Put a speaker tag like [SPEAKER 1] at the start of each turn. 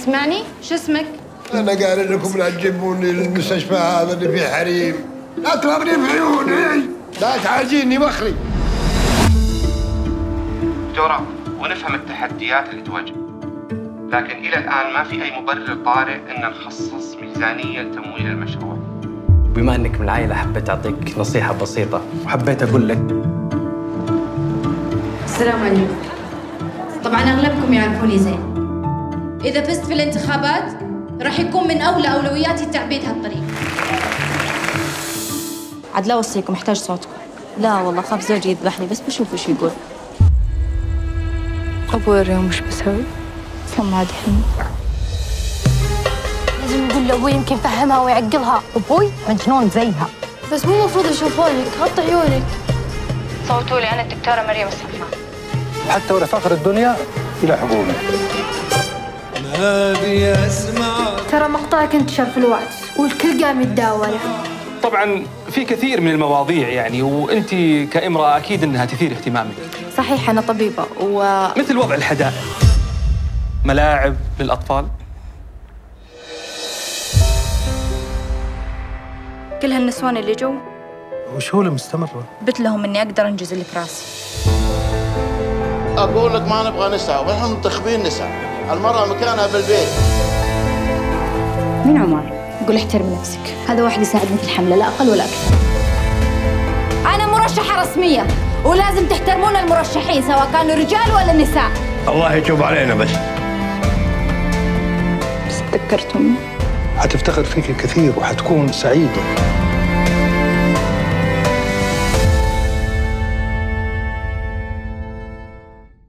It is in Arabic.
[SPEAKER 1] تسمعني؟ شو اسمك؟
[SPEAKER 2] أنا قايل لكم لا تجيبوني للمستشفى هذا اللي فيه حريم. لا تضربني في عيوني. لا تعالجيني مخلي
[SPEAKER 3] دكتورة ونفهم التحديات اللي تواجه. لكن إلى الآن ما في أي مبرر طارئ أن نخصص ميزانية لتمويل المشروع.
[SPEAKER 4] بما إنك من العائلة حبيت أعطيك نصيحة بسيطة وحبيت أقول لك.
[SPEAKER 1] السلام عليكم. طبعا أغلبكم يعرفوني زين. إذا فزت في الانتخابات راح يكون من أولى أولوياتي تعبيد هالطريق. عاد لا اوصيكم محتاج صوتكم.
[SPEAKER 5] لا والله خاف زوجي يذبحني بس بشوف وش يقول.
[SPEAKER 6] أبوي اليوم؟ وش بسوي؟
[SPEAKER 5] سمع دحين
[SPEAKER 7] لازم نقول لأبوي يمكن يفهمها ويعقلها. أبوي؟ مجنون زيها.
[SPEAKER 6] بس مو المفروض يشوفونك غطي عيونك.
[SPEAKER 5] صوتوا لي أنا الدكتورة مريم السلمان
[SPEAKER 8] حتى ولا فقر الدنيا إلى حقوقنا
[SPEAKER 6] ترى مقطعك انتشر في الواتس والكل قام يتداوله.
[SPEAKER 9] طبعا في كثير من المواضيع يعني وأنت كامرأة أكيد إنها تثير اهتمامك.
[SPEAKER 6] صحيح أنا طبيبة و
[SPEAKER 9] مثل وضع الحدائق. ملاعب للأطفال.
[SPEAKER 5] كل هالنسوان اللي جو.
[SPEAKER 8] وشهولة مستمرة
[SPEAKER 5] قلت لهم إني أقدر أنجز اللي في راسي
[SPEAKER 10] أقول لك ما نبغى نساء ونحن منتخبين نساء. المرأة مكانها بالبيت.
[SPEAKER 5] مين عمر؟ قول احترم نفسك. هذا واحد يساعدني في الحملة لا أقل ولا أكثر. أنا مرشحة رسمية ولازم تحترمون المرشحين سواء كانوا رجال ولا نساء.
[SPEAKER 2] الله يتوب علينا بس.
[SPEAKER 5] بس تذكرتم.
[SPEAKER 8] حتفتخر فيك كثير وحتكون سعيدة.